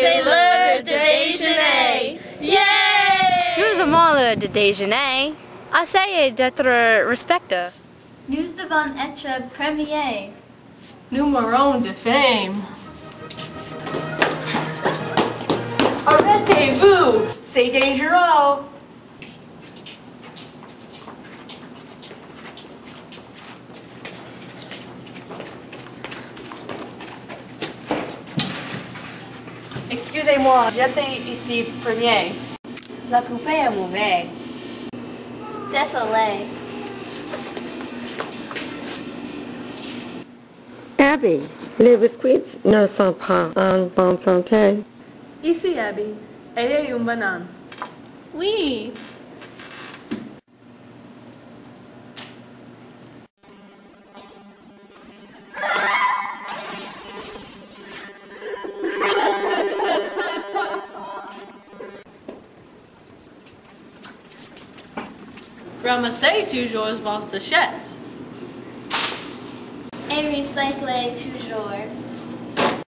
C'est l'heure de déjeuner. Yay! Nous avons l'heure de déjeuner. Essayez d'être respectueux. Nous devons être premiers. Nous mourrons de faim. Arrêtez-vous! C'est dangereux! Excusez-moi, j'étais ici premier. La coupée est mauvaise. Désolé. Abby, les biscuits ne sont pas en bonne santé. Ici, Abby. Ayez une banane. Oui. Ramassez toujours vos déchets. Et recycler toujours.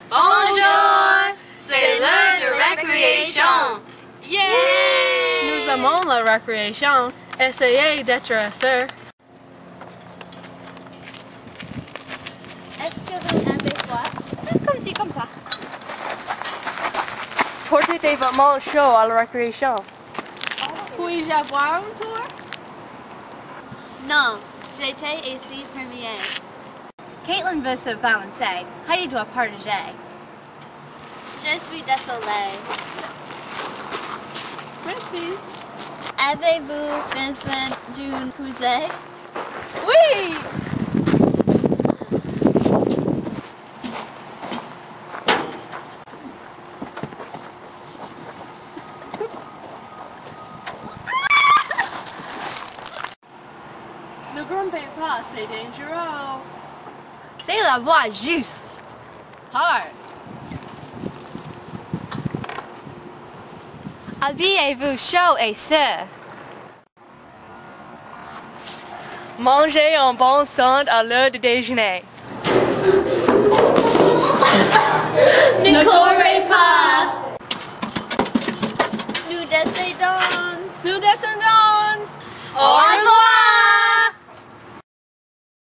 Bonjour! C'est l'heure de récréation. Nous aimons la récréation. Essayez d'être sûr. Est-ce que vous avez froid? Comme ci, comme ça. Portez des vêtements chauds à la récréation. Puis-je avoir un tour? Non. J'étais ici premier. Caitlin veut se balancer. Heidi doit partager. Je suis désolée. Merci. Avez-vous besoin d'une poussée? Oui! grumbez pas, c'est dangereux. C'est la voie juste. Hard. Habillez-vous chaud et eh, sûr. Mangez un bon sandwich à l'heure de déjeuner. ne